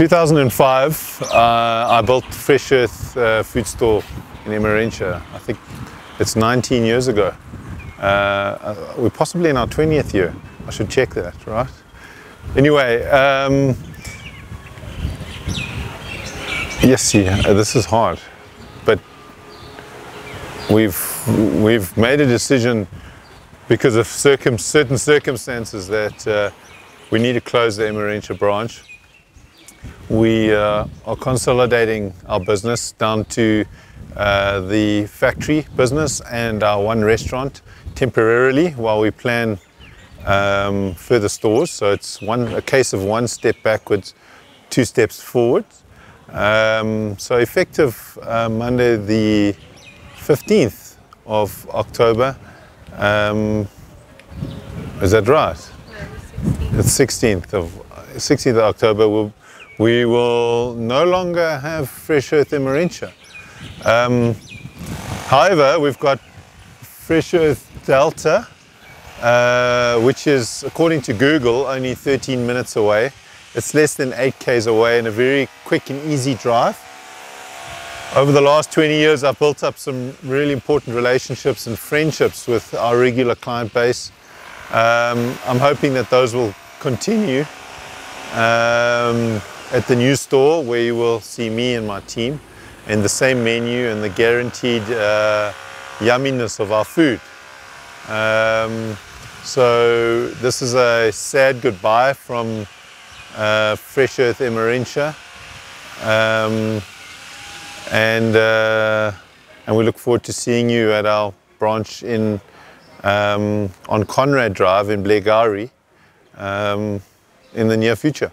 2005, uh, I built Fresh Earth uh, food store in Emmarentia. I think it's 19 years ago. Uh, we're possibly in our 20th year. I should check that, right? Anyway, um, yes, yeah, this is hard, but we've we've made a decision because of circum certain circumstances that uh, we need to close the Emmarentia branch. We uh, are consolidating our business down to uh, the factory business and our one restaurant temporarily while we plan um, further stores. So it's one a case of one step backwards, two steps forward. Um, so effective uh, Monday the 15th of October. Um, is that right? No, The 16th of 16th of October, we'll, we will no longer have Fresh Earth Emmarentia. Um, however, we've got Fresh Earth Delta, uh, which is, according to Google, only 13 minutes away. It's less than 8 k's away and a very quick and easy drive. Over the last 20 years, I've built up some really important relationships and friendships with our regular client base. Um, I'm hoping that those will continue um, at the new store where you will see me and my team and the same menu and the guaranteed uh, yumminess of our food. Um, so this is a sad goodbye from uh, Fresh Earth Emmarentia. Um, and, uh, and we look forward to seeing you at our branch in, um, on Conrad Drive in Blairgowrie um, in the near future.